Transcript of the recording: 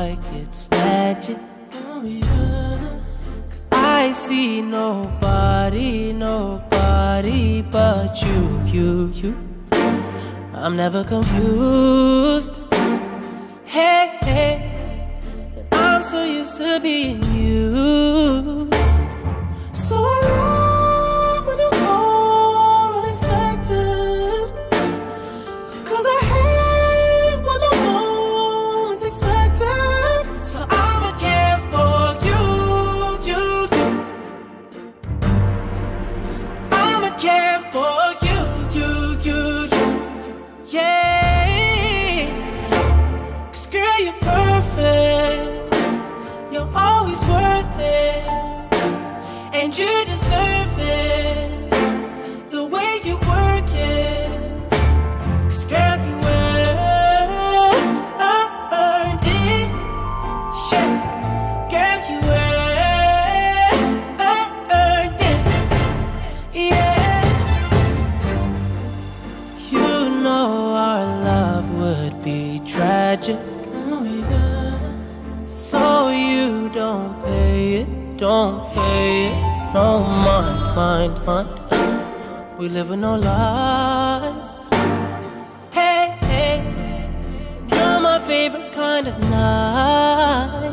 like it's magic. Oh. Cause I see nobody, nobody but you, you, you. I'm never confused. Be tragic. Oh, yeah. So you don't pay it, don't pay it. No mind, mind, mind. We live with no lies. Hey, hey, you're my favorite kind of night.